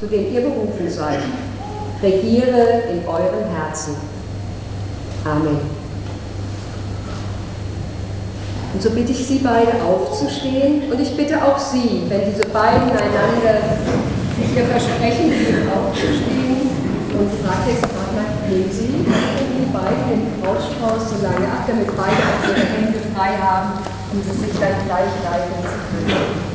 zu dem ihr berufen seid, regiere in euren Herzen. Amen. Und so bitte ich Sie beide aufzustehen und ich bitte auch Sie, wenn diese beiden einander sich ihr Versprechen geben, aufzustehen und mal, nehmen Sie die beiden den Brautstrauß so lange ab, damit beide auch ihre Hände frei haben, um sie sich dann gleich reichen zu können.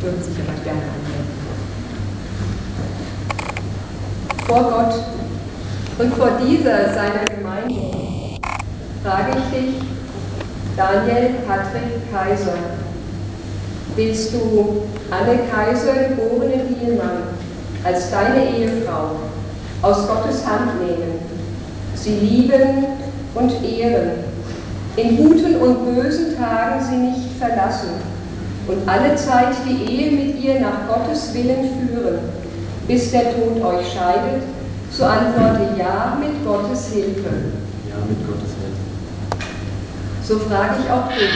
Würden sich aber gerne anwenden. Vor Gott und vor dieser seiner Gemeinde frage ich dich, Daniel Patrick Kaiser, willst du Anne Kaiser, geborene Dielmann, als deine Ehefrau aus Gottes Hand nehmen, sie lieben und ehren, in guten und bösen Tagen sie nicht verlassen und alle Zeit die Ehe mit ihr nach Gottes Willen führen, bis der Tod euch scheidet, so antworte ja mit Gottes Hilfe. Ja, mit Gottes Hilfe. So frage ich auch dich,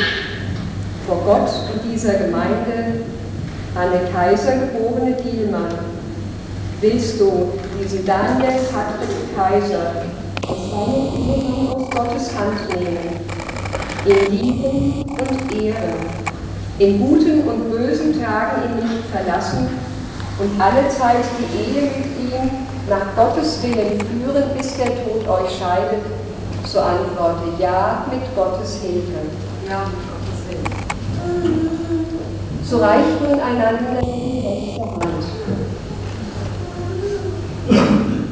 vor Gott und dieser Gemeinde, Anne Kaiser, geborene Dielmann, willst du diesen Daniel Patrick Kaiser aus seinem Ehemann aus Gottes Hand nehmen, ihn lieben und ehren, in guten und bösen Tagen ihn nicht verlassen und alle Zeit die Ehe mit ihm nach Gottes Willen führen, bis der Tod euch scheidet, so antworte ja mit Gottes Hilfe. Ja, mit Gottes Willen. So reicht nun einander die rechte Hand.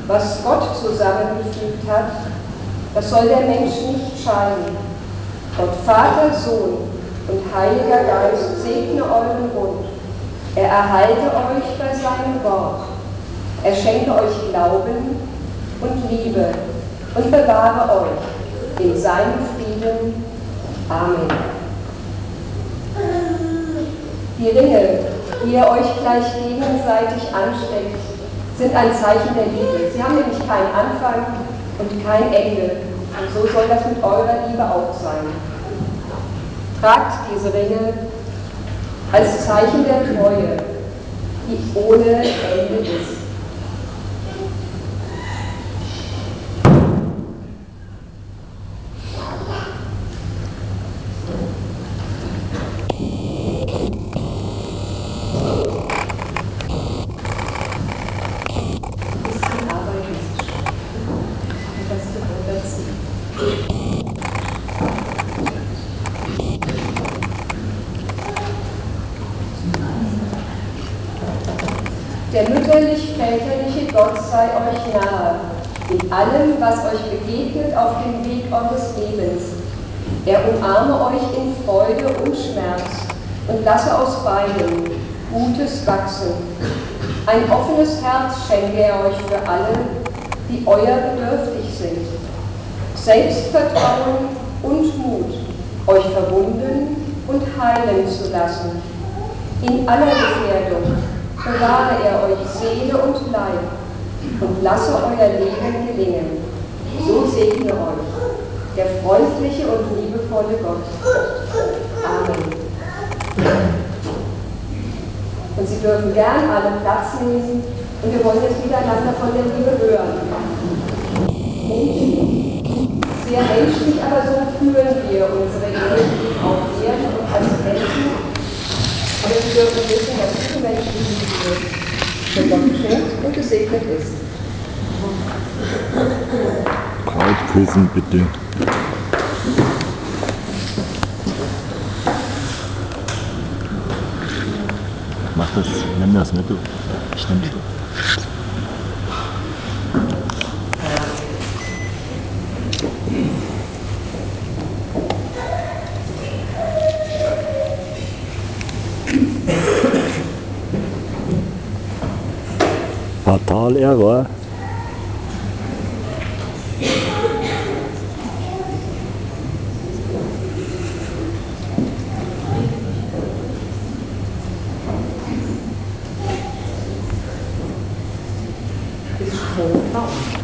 Was Gott zusammengefügt hat, das soll der Mensch nicht scheiden. Gott Vater, Sohn und Heiliger Geist segne euren Bund. Er erhalte euch bei seinem Wort. Er schenke euch Glauben und Liebe und bewahre euch in seinem Frieden. Amen. Die Ringe, die ihr euch gleich gegenseitig ansteckt, sind ein Zeichen der Liebe. Sie haben nämlich keinen Anfang und kein Ende. Und so soll das mit eurer Liebe auch sein. Tragt diese Ringe als Zeichen der Treue, die ohne Ende ist. Der mütterlich-väterliche Gott sei euch nahe, in allem, was euch begegnet auf dem Weg eures Lebens. Er umarme euch in Freude und Schmerz und lasse aus beidem Gutes wachsen. Ein offenes Herz schenke er euch für alle, die euer bedürftig sind. Selbstvertrauen und Mut, euch verwunden und heilen zu lassen. In aller Gefährdung bewahre er euch Seele und Leib und lasse euer Leben gelingen. So segne euch der freundliche und liebevolle Gott. Amen. Und Sie dürfen gern alle Platz nehmen und wir wollen jetzt miteinander von der Liebe hören. Menschlich, sehr menschlich, aber so fühlen wir unsere Ehe auch werden und als Menschen. Aber Sie dürfen wissen, dass diese von Gott geschenkt und gesegnet ist. Braut küssen bitte. Mach das, nimm das mit, du. Ich nehm's. Ờ, họ thọ lẽ của Thank you.